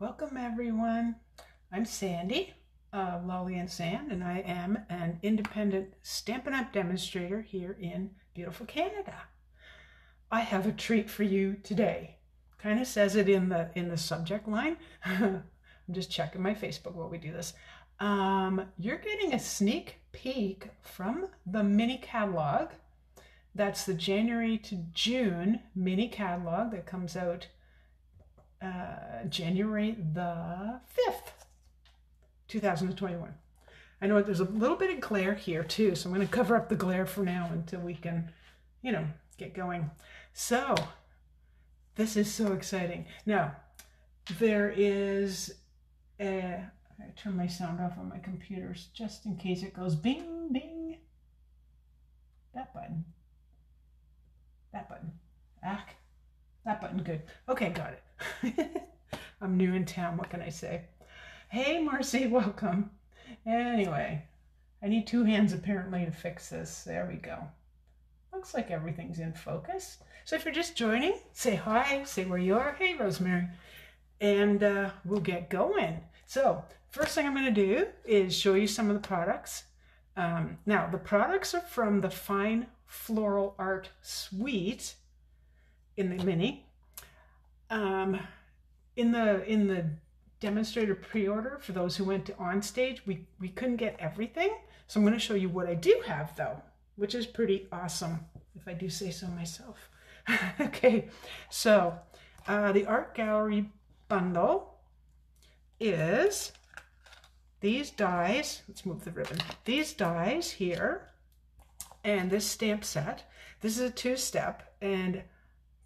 Welcome everyone. I'm Sandy, uh, Lolly and Sand, and I am an independent Stampin' Up! demonstrator here in beautiful Canada. I have a treat for you today. Kind of says it in the in the subject line. I'm just checking my Facebook while we do this. Um, you're getting a sneak peek from the mini catalog. That's the January to June mini catalog that comes out uh, January the 5th, 2021. I know there's a little bit of glare here too, so I'm going to cover up the glare for now until we can, you know, get going. So, this is so exciting. Now, there is a, I turn my sound off on my computers just in case it goes bing, bing. That button. That button. Ah, that button, good. Okay, got it. I'm new in town. What can I say? Hey, Marcy, welcome. Anyway, I need two hands apparently to fix this. There we go. Looks like everything's in focus. So if you're just joining, say hi, say where you are. Hey, Rosemary. And uh, we'll get going. So first thing I'm going to do is show you some of the products. Um, now, the products are from the Fine Floral Art Suite in the mini. Um, in the in the demonstrator pre-order for those who went to on stage, we we couldn't get everything. So I'm going to show you what I do have though, which is pretty awesome, if I do say so myself. okay, so uh, the art gallery bundle is these dies. Let's move the ribbon. These dies here, and this stamp set. This is a two-step, and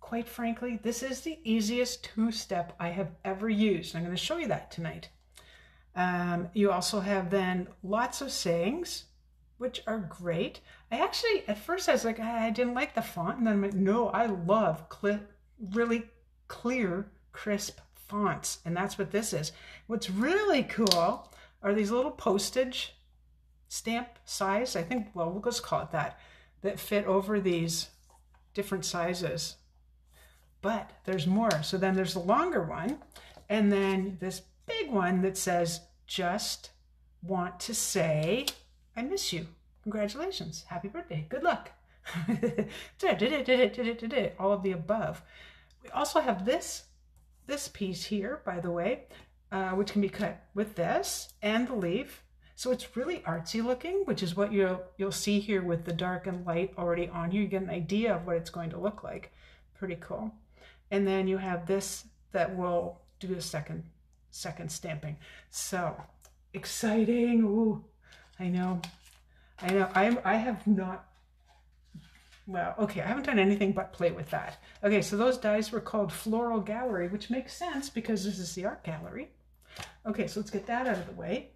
quite frankly, this is the easiest two-step I have ever used. I'm going to show you that tonight. Um, you also have then lots of sayings, which are great. I actually, at first I was like, I didn't like the font. And then I'm like, no, I love cl really clear, crisp fonts. And that's what this is. What's really cool are these little postage stamp size. I think, well, we'll just call it that, that fit over these different sizes but there's more. So then there's the longer one, and then this big one that says, just want to say, I miss you. Congratulations. Happy birthday. Good luck. All of the above. We also have this, this piece here, by the way, uh, which can be cut with this and the leaf. So it's really artsy looking, which is what you'll, you'll see here with the dark and light already on you. You get an idea of what it's going to look like. Pretty cool. And then you have this that will do a second, second stamping. So exciting. Ooh, I know. I know. I'm, I have not, well, okay, I haven't done anything but play with that. Okay, so those dies were called Floral Gallery, which makes sense because this is the art gallery. Okay, so let's get that out of the way.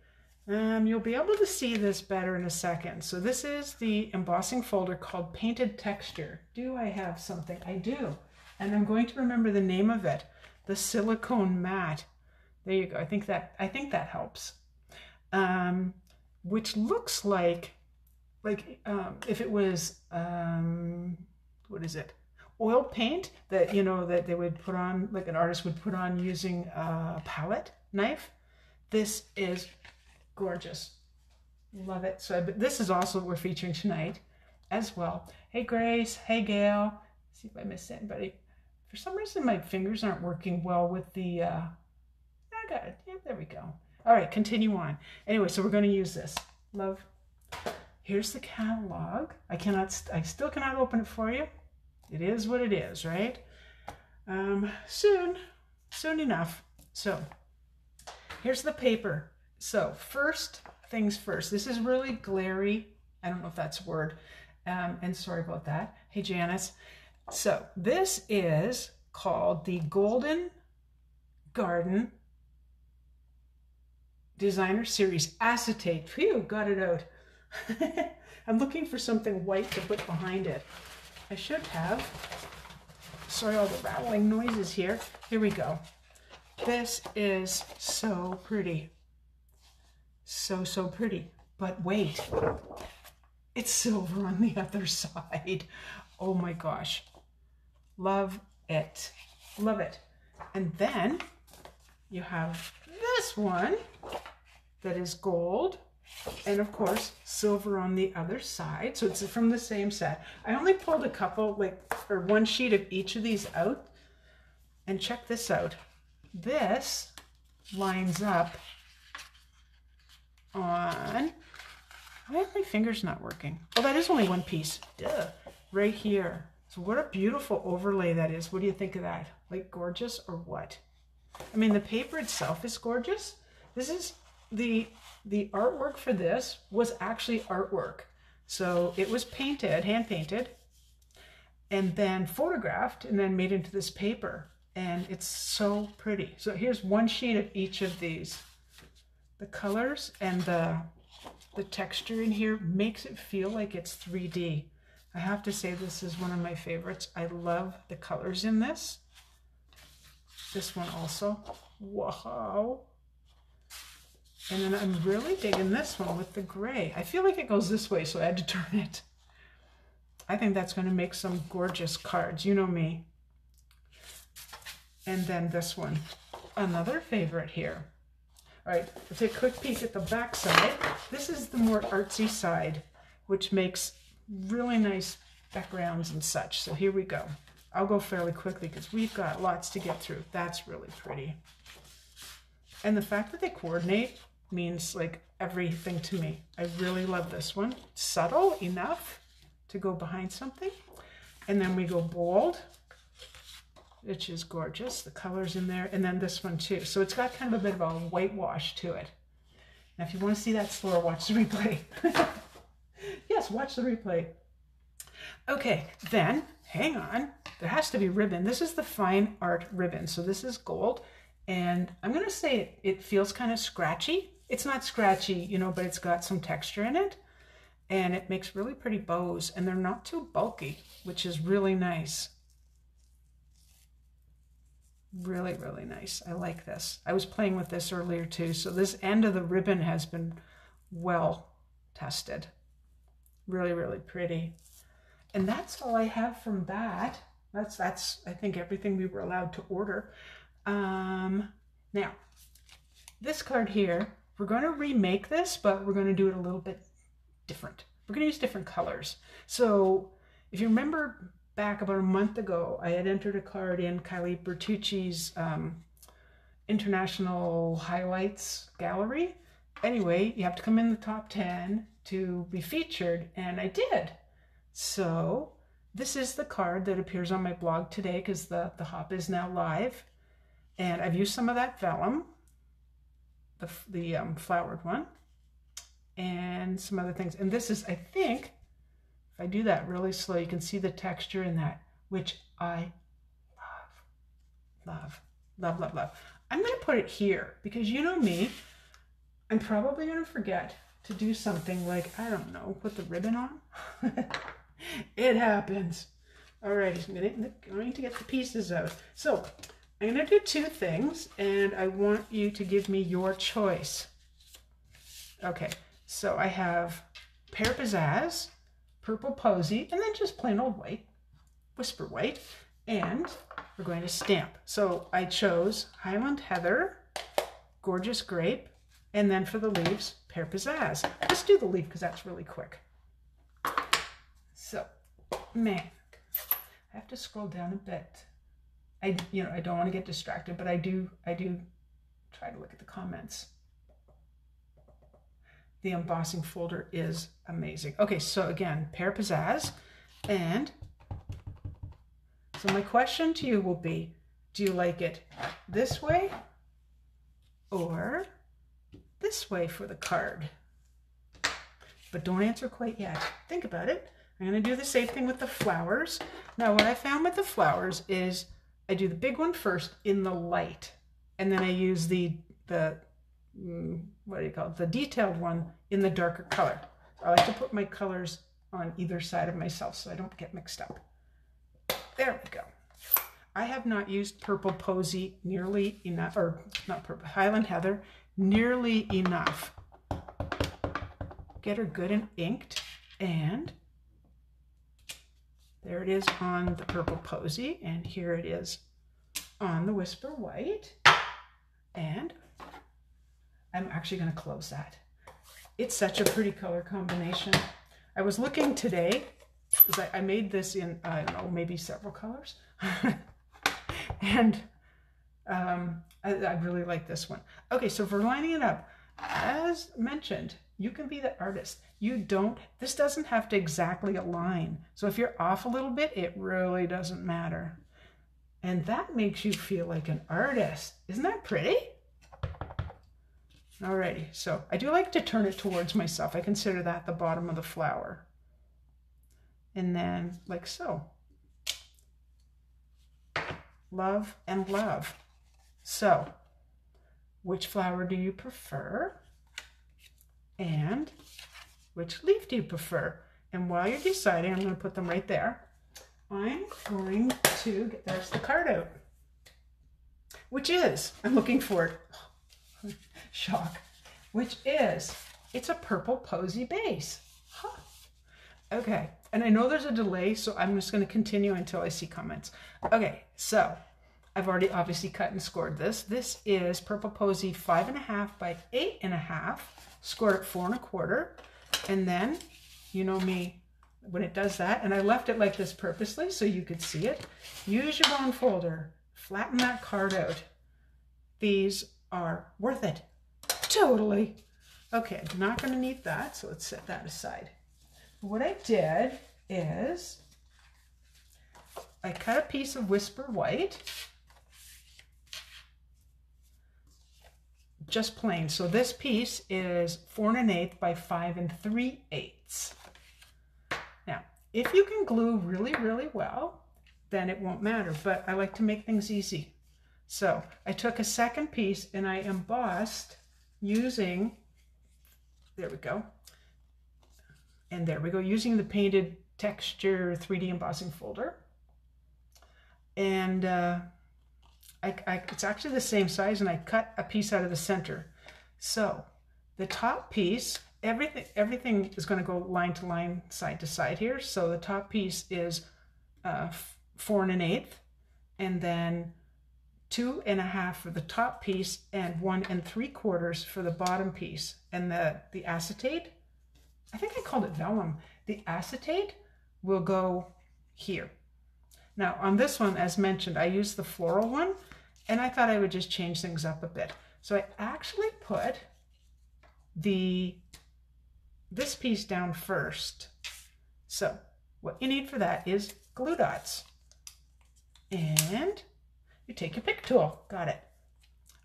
Um, you'll be able to see this better in a second. So this is the embossing folder called Painted Texture. Do I have something? I do and I'm going to remember the name of it, the silicone mat. There you go. I think that I think that helps. Um, which looks like like um, if it was um, what is it? Oil paint that you know that they would put on like an artist would put on using a palette knife. This is gorgeous. Love it. So but this is also what we're featuring tonight as well. Hey Grace. Hey Gail. See if I missed anybody. For some reason, my fingers aren't working well with the, uh, I got it. Yeah, there we go. All right, continue on. Anyway, so we're going to use this. Love. Here's the catalog. I cannot, I still cannot open it for you. It is what it is, right? Um, soon, soon enough. So here's the paper. So first things first. This is really glary. I don't know if that's a word. Um, and sorry about that. Hey, Janice. So this is called the Golden Garden Designer Series Acetate. Phew, got it out. I'm looking for something white to put behind it. I should have. Sorry, all the rattling noises here. Here we go. This is so pretty. So, so pretty. But wait, it's silver on the other side. Oh my gosh. Love it. Love it. And then you have this one that is gold and of course silver on the other side. So it's from the same set. I only pulled a couple like or one sheet of each of these out. And check this out. This lines up on why are my fingers not working? Oh that is only one piece. Duh. right here so what a beautiful overlay that is what do you think of that like gorgeous or what i mean the paper itself is gorgeous this is the the artwork for this was actually artwork. So it was painted, hand painted, and then photographed and then made into this paper. And it's so pretty. So here's one sheet of each of these. The colors and the, the texture in here makes it feel like it's 3D. I have to say this is one of my favorites. I love the colors in this. This one also. Wow. And then I'm really digging this one with the gray. I feel like it goes this way, so I had to turn it. I think that's going to make some gorgeous cards. You know me. And then this one, another favorite here. All right, let's take a quick peek at the back side. This is the more artsy side, which makes really nice backgrounds and such. So here we go. I'll go fairly quickly because we've got lots to get through. That's really pretty. And the fact that they coordinate means like everything to me. I really love this one. Subtle enough to go behind something. And then we go bold, which is gorgeous. The colors in there. And then this one too. So it's got kind of a bit of a whitewash to it. Now, if you want to see that slower, watch the replay. yes, watch the replay. Okay, then, hang on. There has to be ribbon. This is the fine art ribbon. So this is gold. And I'm going to say it, it feels kind of scratchy. It's not scratchy, you know, but it's got some texture in it. And it makes really pretty bows. And they're not too bulky, which is really nice. Really, really nice. I like this. I was playing with this earlier too. So this end of the ribbon has been well tested. Really, really pretty. And that's all I have from that. That's, that's I think, everything we were allowed to order. Um, now, this card here we're going to remake this, but we're going to do it a little bit different. We're going to use different colors. So if you remember back about a month ago, I had entered a card in Kylie Bertucci's um, International Highlights Gallery. Anyway, you have to come in the top 10 to be featured, and I did. So this is the card that appears on my blog today because the, the hop is now live. And I've used some of that vellum the, the um, flowered one and some other things. And this is, I think, if I do that really slow, you can see the texture in that, which I love, love, love, love, love. I'm going to put it here because you know me, I'm probably going to forget to do something like, I don't know, put the ribbon on. it happens. All right, I'm going to get the pieces out. So I'm going to do two things, and I want you to give me your choice. Okay, so I have Pear Pizzazz, Purple Posy, and then just plain old white, Whisper White, and we're going to stamp. So I chose Highland Heather, Gorgeous Grape, and then for the leaves, Pear Pizzazz. Let's do the leaf because that's really quick. So, man, I have to scroll down a bit. I, you know, I don't want to get distracted, but I do, I do try to look at the comments. The embossing folder is amazing. Okay, so again, Pear Pizzazz. And so my question to you will be, do you like it this way or this way for the card? But don't answer quite yet. Think about it. I'm going to do the same thing with the flowers. Now, what I found with the flowers is I do the big one first in the light, and then I use the the mm, what do you call it? The detailed one in the darker color. I like to put my colors on either side of myself so I don't get mixed up. There we go. I have not used Purple Posy nearly enough, or not Purple, Highland Heather, nearly enough. Get her good and inked, and there it is on the Purple Posy, and here it is on the Whisper White. And I'm actually going to close that. It's such a pretty color combination. I was looking today, because I, I made this in, I don't know, maybe several colors. and um, I, I really like this one. Okay, so for lining it up, as mentioned, you can be the artist. You don't, this doesn't have to exactly align. So if you're off a little bit, it really doesn't matter. And that makes you feel like an artist. Isn't that pretty? Alrighty, so I do like to turn it towards myself. I consider that the bottom of the flower. And then like so. Love and love. So, which flower do you prefer? And which leaf do you prefer? And while you're deciding, I'm going to put them right there. I'm going to get, there's the card out, which is, I'm looking for it, shock, which is, it's a purple posy base. Huh. Okay, and I know there's a delay, so I'm just going to continue until I see comments. Okay, so I've already obviously cut and scored this. This is Purple Posy five and a half by eight and a half, scored at four and a quarter. And then, you know me, when it does that, and I left it like this purposely so you could see it. Use your bone folder, flatten that card out. These are worth it. Totally. Okay, I'm not going to need that, so let's set that aside. What I did is I cut a piece of Whisper White, just plain. So this piece is four and an eighth by five and three eighths. Now, if you can glue really, really well, then it won't matter, but I like to make things easy. So I took a second piece and I embossed using, there we go, and there we go, using the painted texture 3D embossing folder. And uh, I, I, it's actually the same size and I cut a piece out of the center. So the top piece everything everything is going to go line to line, side to side here. So the top piece is uh, four and an eighth, and then two and a half for the top piece, and one and three quarters for the bottom piece. And the the acetate, I think I called it vellum. The acetate will go here. Now on this one, as mentioned, I used the floral one, and I thought I would just change things up a bit. So I actually put the this piece down first. So what you need for that is glue dots. And you take your pick tool. Got it.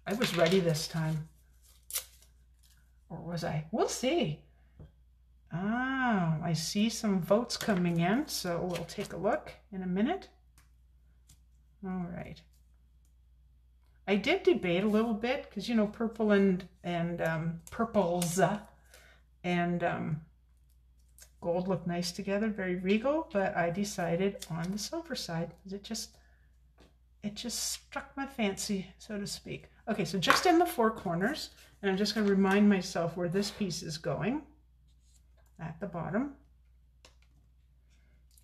I was ready this time. Or was I? We'll see. Ah, I see some votes coming in, so we'll take a look in a minute. All right. I did debate a little bit because, you know, purple and, and um, purples and um, gold look nice together, very regal, but I decided on the silver side because it just, it just struck my fancy, so to speak. Okay, so just in the four corners, and I'm just going to remind myself where this piece is going at the bottom.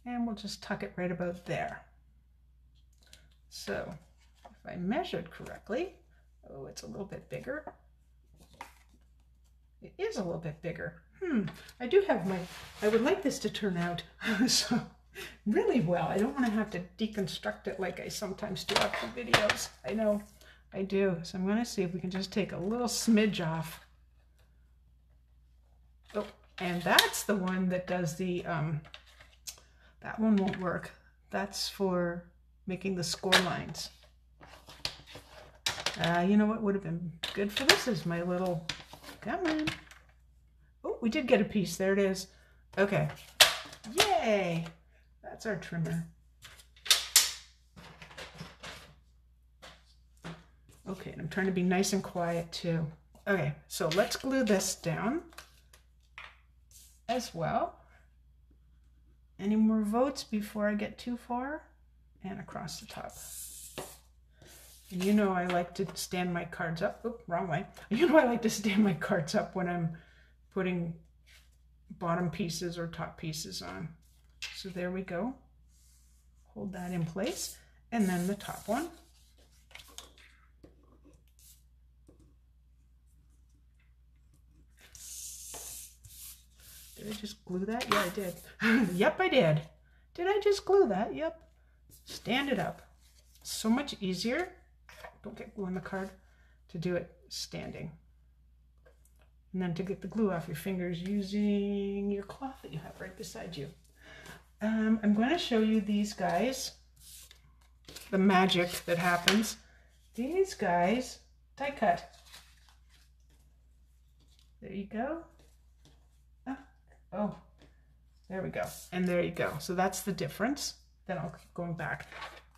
And we'll just tuck it right about there. So if I measured correctly, oh, it's a little bit bigger. It is a little bit bigger. Hmm, I do have my, I would like this to turn out so really well. I don't want to have to deconstruct it like I sometimes do after videos. I know I do. So I'm going to see if we can just take a little smidge off. Oh, and that's the one that does the, um, that one won't work. That's for making the score lines. Uh, you know what would have been good for this is my little Come on. Oh, we did get a piece. There it is. Okay. Yay! That's our trimmer. Okay, and I'm trying to be nice and quiet too. Okay, so let's glue this down as well. Any more votes before I get too far? And across the top. You know I like to stand my cards up. Oop, wrong way. You know I like to stand my cards up when I'm putting bottom pieces or top pieces on. So there we go. Hold that in place. And then the top one. Did I just glue that? Yeah, I did. yep, I did. Did I just glue that? Yep. Stand it up. So much easier. Don't get glue on the card to do it standing. And then to get the glue off your fingers using your cloth that you have right beside you. Um, I'm going to show you these guys, the magic that happens. These guys, die cut. There you go. Oh, oh, there we go. And there you go. So that's the difference. Then I'll keep going back.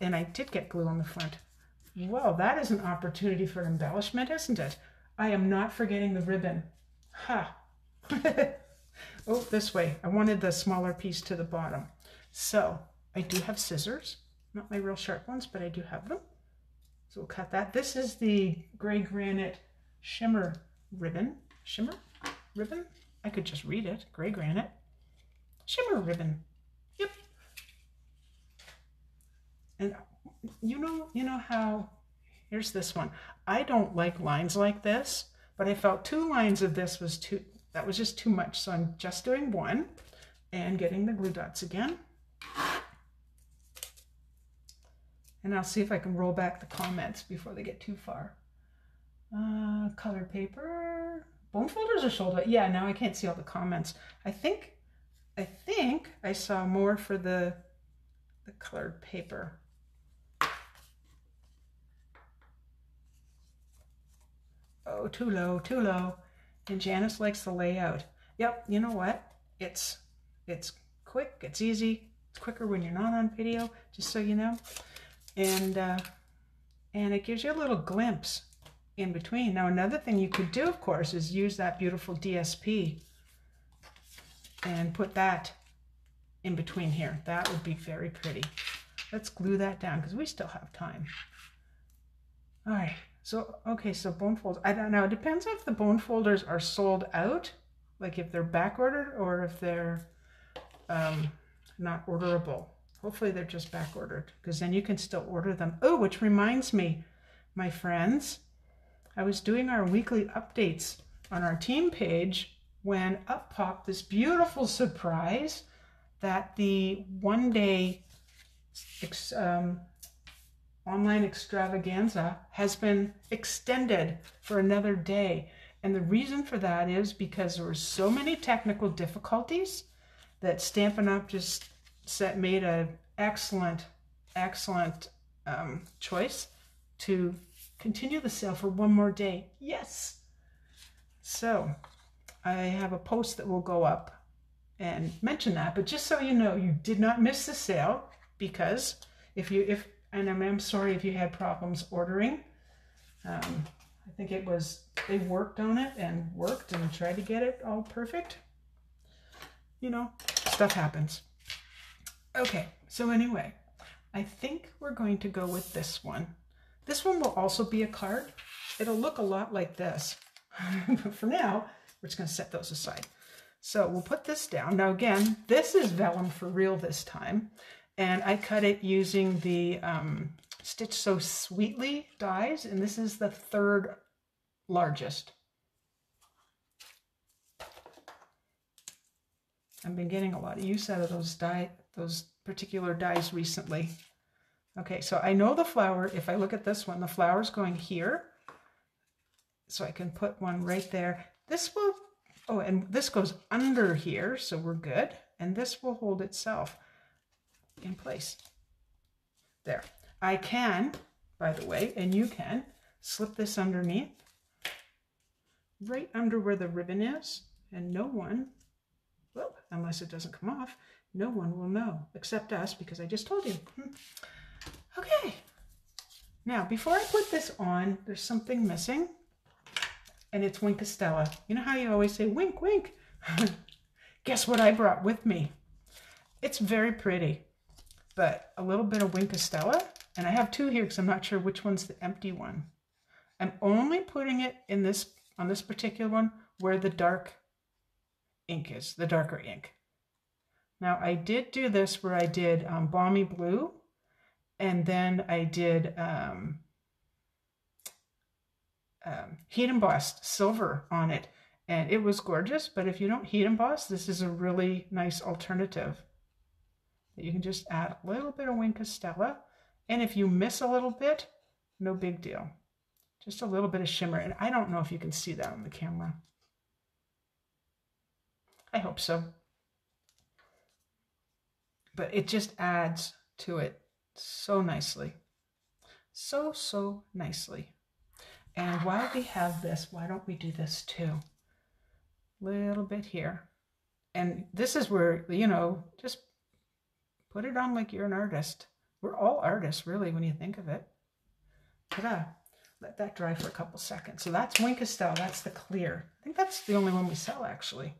And I did get glue on the front. Well, that is an opportunity for embellishment, isn't it? I am not forgetting the ribbon. Ha! oh, this way. I wanted the smaller piece to the bottom. So I do have scissors, not my real sharp ones, but I do have them. So we'll cut that. This is the gray granite shimmer ribbon. Shimmer ribbon? I could just read it. Gray granite. Shimmer ribbon. Yep. And you know, you know how, here's this one. I don't like lines like this, but I felt two lines of this was too, that was just too much. So I'm just doing one and getting the glue dots again. And I'll see if I can roll back the comments before they get too far. Uh, color paper. Bone folders are sold out. Yeah, now I can't see all the comments. I think, I think I saw more for the, the colored paper. Oh, too low, too low. And Janice likes the layout. Yep, you know what? It's it's quick, it's easy, it's quicker when you're not on video, just so you know. And, uh, and it gives you a little glimpse in between. Now, another thing you could do, of course, is use that beautiful DSP and put that in between here. That would be very pretty. Let's glue that down because we still have time. All right, so, okay, so bone folders. I don't know, it depends if the bone folders are sold out, like if they're back ordered or if they're um, not orderable. Hopefully they're just back ordered because then you can still order them. Oh, which reminds me, my friends, I was doing our weekly updates on our team page when up popped this beautiful surprise that the one day um, online extravaganza has been extended for another day. And the reason for that is because there were so many technical difficulties that Stampin' Up! just set, made an excellent, excellent um, choice to continue the sale for one more day. Yes! So I have a post that will go up and mention that, but just so you know, you did not miss the sale because if you, if, and I'm, I'm sorry if you had problems ordering. Um, I think it was, they worked on it and worked and tried to get it all perfect you know, stuff happens. Okay, so anyway, I think we're going to go with this one. This one will also be a card. It'll look a lot like this. but for now, we're just going to set those aside. So we'll put this down. Now again, this is vellum for real this time. And I cut it using the um, Stitch So Sweetly dies. And this is the third largest. I've been getting a lot of use out of those die, those particular dies recently. Okay, so I know the flower, if I look at this one, the flower's going here. So I can put one right there. This will, oh, and this goes under here, so we're good. And this will hold itself in place. There. I can, by the way, and you can, slip this underneath, right under where the ribbon is, and no one well, unless it doesn't come off, no one will know except us because I just told you. Hmm. Okay. Now, before I put this on, there's something missing and it's Wink of Stella. You know how you always say wink, wink? Guess what I brought with me? It's very pretty, but a little bit of Wink of Stella. And I have two here because I'm not sure which one's the empty one. I'm only putting it in this on this particular one where the dark ink is, the darker ink. Now I did do this where I did um, Balmy Blue and then I did um, um, Heat Embossed Silver on it. and it was gorgeous. But if you don't heat emboss, this is a really nice alternative. You can just add a little bit of Wink of Stella. And if you miss a little bit, no big deal. Just a little bit of shimmer. And I don't know if you can see that on the camera. I hope so. But it just adds to it so nicely. So, so nicely. And while we have this, why don't we do this too? Little bit here. And this is where, you know, just put it on like you're an artist. We're all artists, really, when you think of it. Ta-da. Uh, let that dry for a couple seconds. So that's Wink of Stella. That's the clear. I think that's the only one we sell, actually.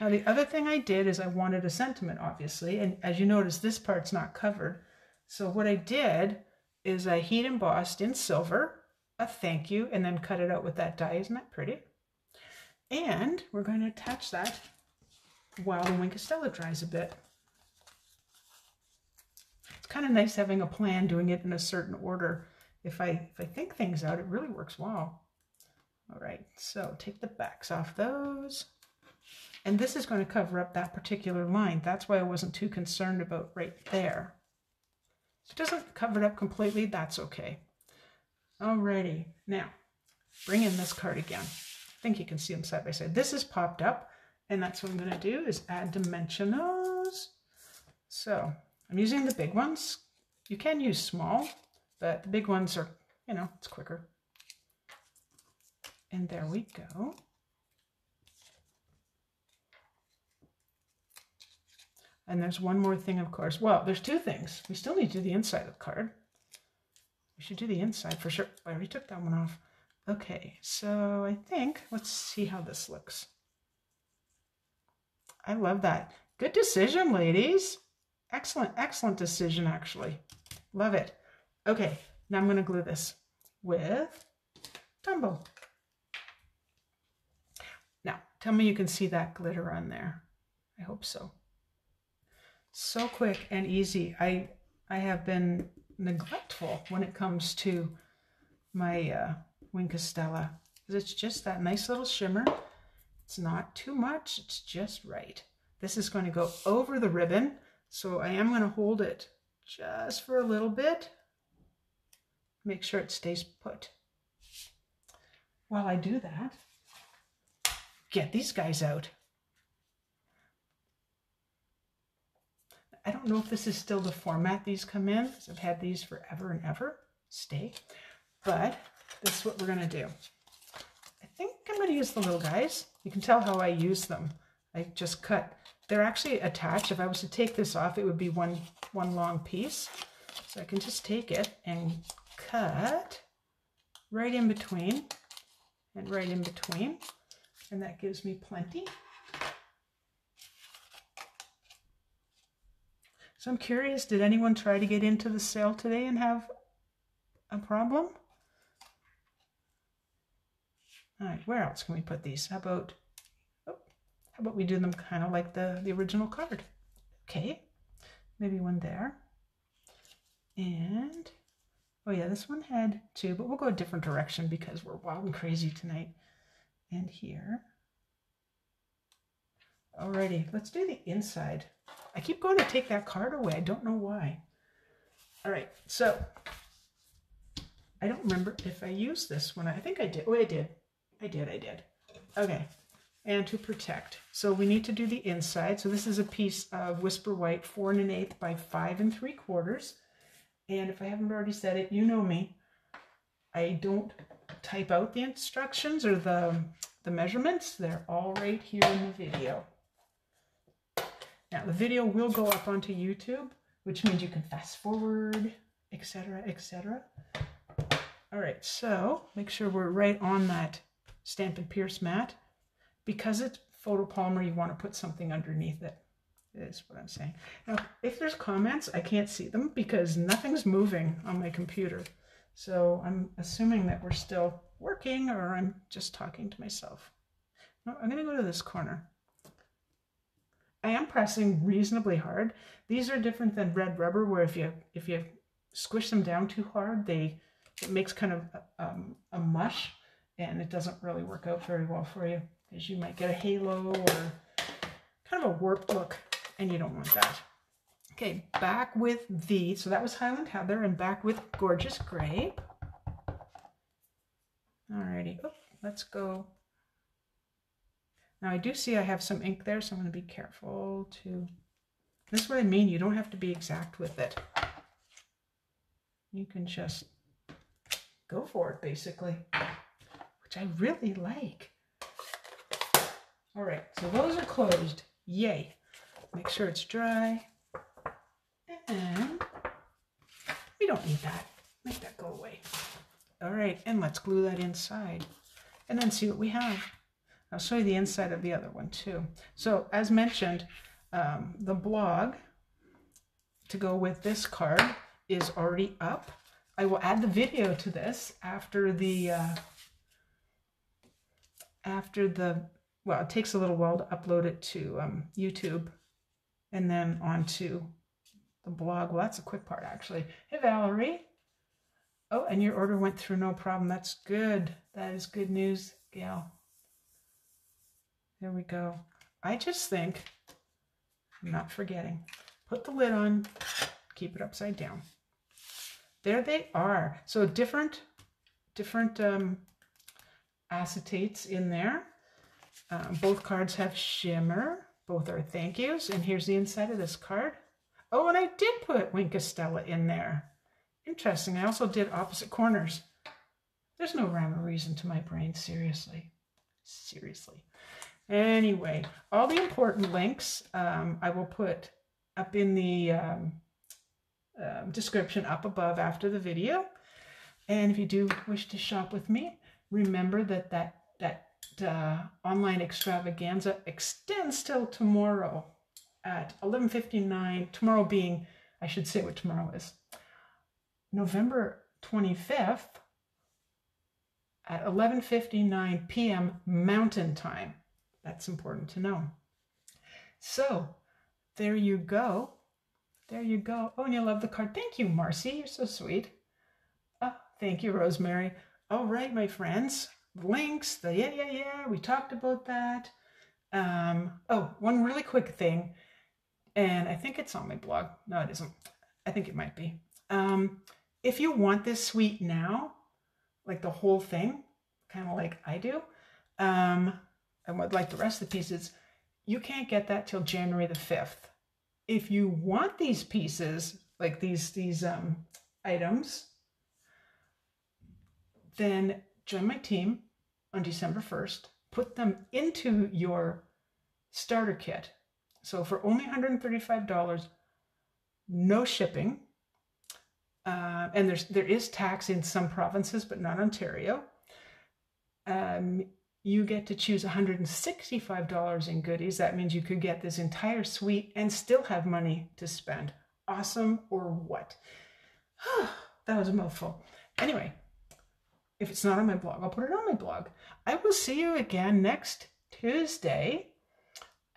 Now, the other thing I did is I wanted a sentiment, obviously. And as you notice, this part's not covered. So what I did is I heat embossed in silver a thank you and then cut it out with that die. Isn't that pretty? And we're going to attach that while the Wink of Stella dries a bit. Kind of nice having a plan, doing it in a certain order. If I, if I think things out, it really works well. All right, so take the backs off those. And this is going to cover up that particular line. That's why I wasn't too concerned about right there. If it doesn't cover it up completely, that's okay. Alrighty, now bring in this card again. I think you can see them side by side. This is popped up, and that's what I'm going to do is add dimensionals. So I'm using the big ones. You can use small, but the big ones are, you know, it's quicker. And there we go. And there's one more thing, of course. Well, there's two things. We still need to do the inside of the card. We should do the inside for sure. I already took that one off. Okay, so I think, let's see how this looks. I love that. Good decision, ladies. Excellent, excellent decision, actually. Love it. Okay, now I'm going to glue this with Tombow. Now, tell me you can see that glitter on there. I hope so. So quick and easy. I I have been neglectful when it comes to my uh, Wink of Stella. It's just that nice little shimmer. It's not too much, it's just right. This is going to go over the ribbon, so I am going to hold it just for a little bit. Make sure it stays put. While I do that, get these guys out. I don't know if this is still the format these come in, because I've had these forever and ever, stay, but this is what we're gonna do. I think I'm gonna use the little guys. You can tell how I use them. I just cut, they're actually attached. If I was to take this off, it would be one, one long piece. So I can just take it and cut right in between and right in between. And that gives me plenty. So I'm curious, did anyone try to get into the sale today and have a problem? All right, where else can we put these? How about, how about we do them kind of like the, the original card? Okay, maybe one there. And, oh yeah, this one had two, but we'll go a different direction because we're wild and crazy tonight. And here. Alrighty, let's do the inside. I keep going to take that card away. I don't know why. All right, so I don't remember if I used this one. I think I did. Oh, I did. I did. I did. Okay, and to protect. So we need to do the inside. So this is a piece of Whisper White, four and an eighth by five and three quarters. And if I haven't already said it, you know me. I don't type out the instructions or the, the measurements. They're all right here in the video. Now the video will go up onto YouTube, which means you can fast forward, etc., etc. All right, so make sure we're right on that Stampin' Pierce mat. Because it's photopolymer, you want to put something underneath it, is what I'm saying. Now, if there's comments, I can't see them because nothing's moving on my computer. So I'm assuming that we're still working or I'm just talking to myself. No, I'm going to go to this corner. I am pressing reasonably hard. These are different than red rubber where if you if you squish them down too hard, they it makes kind of um, a mush. and it doesn't really work out very well for you you might get a halo or kind of a warped look and you don't want that. Okay, back with the, so that was Highland Heather and back with Gorgeous Grape. Alrighty, oh, let's go. Now I do see I have some ink there, so I'm going to be careful to, this is what I mean, you don't have to be exact with it. You can just go for it, basically, which I really like. All right, so those are closed. Yay. Make sure it's dry. And we don't need that. Make that go away. All right, and let's glue that inside and then see what we have. I'll show you the inside of the other one too. So as mentioned, um, the blog to go with this card is already up. I will add the video to this after the uh, after the well, it takes a little while to upload it to um, YouTube and then onto the blog. Well, that's a quick part, actually. Hey, Valerie. Oh, and your order went through no problem. That's good. That is good news, Gail. There we go. I just think, I'm not forgetting, put the lid on, keep it upside down. There they are. So different, different um, acetates in there. Um, both cards have shimmer. Both are thank yous. And here's the inside of this card. Oh, and I did put Wink of Stella in there. Interesting. I also did opposite corners. There's no rhyme or reason to my brain, seriously. Seriously. Anyway, all the important links um, I will put up in the um, uh, description up above after the video. And if you do wish to shop with me, remember that that, that uh, online extravaganza extends till tomorrow at 11.59, tomorrow being, I should say what tomorrow is, November 25th at 11.59 p.m. Mountain Time. That's important to know. So there you go. There you go. Oh, and you love the card. Thank you, Marcy. You're so sweet. Oh, thank you, Rosemary. All right, my friends links, the yeah, yeah, yeah, we talked about that. Um, oh, one really quick thing, and I think it's on my blog. No, it isn't. I think it might be. Um, if you want this suite now, like the whole thing, kind of like I do, um, and would like the rest of the pieces, you can't get that till January the 5th. If you want these pieces, like these, these um, items, then join my team on December 1st, put them into your starter kit. So for only $135, no shipping, uh, and there's there is tax in some provinces, but not Ontario. Um, you get to choose $165 in goodies. That means you could get this entire suite and still have money to spend. Awesome or what? that was a mouthful. Anyway, if it's not on my blog, I'll put it on my blog. I will see you again next Tuesday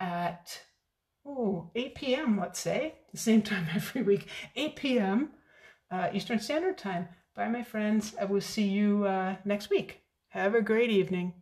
at oh, 8 p.m., let's say, the same time every week, 8 p.m. Uh, Eastern Standard Time. Bye, my friends. I will see you uh, next week. Have a great evening.